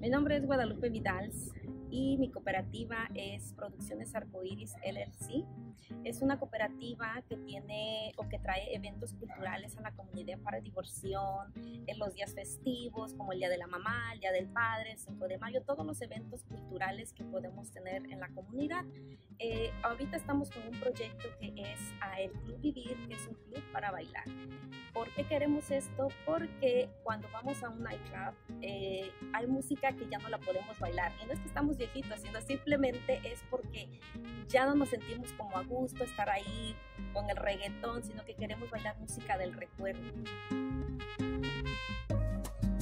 Mi nombre es Guadalupe Vidals y mi cooperativa es Producciones Arcoiris LLC. Es una cooperativa que tiene o que trae eventos culturales a la comunidad para diversión, en los días festivos como el Día de la Mamá, el Día del Padre, el 5 de mayo, todos los eventos culturales que podemos tener en la comunidad. Eh, ahorita estamos con un proyecto que es a El Club Vivir, que es un club para bailar. ¿Por qué queremos esto? Porque cuando vamos a un nightclub eh, hay música que ya no la podemos bailar. Y no es que estamos viejitos, sino simplemente es porque ya no nos sentimos como a gusto estar ahí con el reggaetón, sino que queremos bailar música del recuerdo.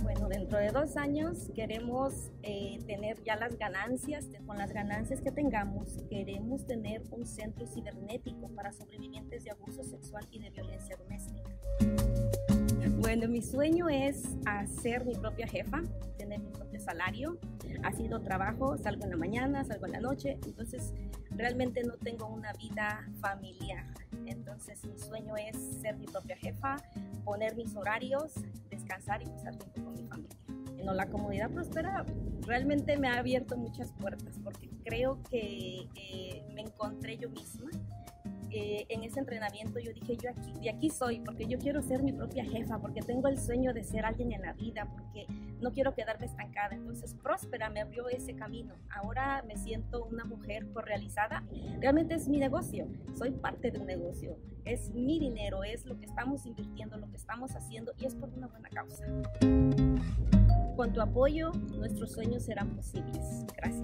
Bueno, dentro de dos años queremos eh, tener ya las ganancias. Con las ganancias que tengamos, queremos tener un centro cibernético para sobrevivientes de abuso sexual y de violencia doméstica. Bueno, mi sueño es hacer mi propia jefa, tener salario. Ha sido trabajo, salgo en la mañana, salgo en la noche, entonces realmente no tengo una vida familiar. Entonces mi sueño es ser mi propia jefa, poner mis horarios, descansar y pasar tiempo con mi familia. Bueno, la comunidad próspera realmente me ha abierto muchas puertas porque creo que eh, me encontré yo misma eh, en ese entrenamiento yo dije, yo aquí, de aquí soy, porque yo quiero ser mi propia jefa, porque tengo el sueño de ser alguien en la vida, porque no quiero quedarme estancada. Entonces, Próspera me abrió ese camino. Ahora me siento una mujer correalizada. Realmente es mi negocio, soy parte de un negocio. Es mi dinero, es lo que estamos invirtiendo, lo que estamos haciendo y es por una buena causa. Con tu apoyo, nuestros sueños serán posibles. Gracias.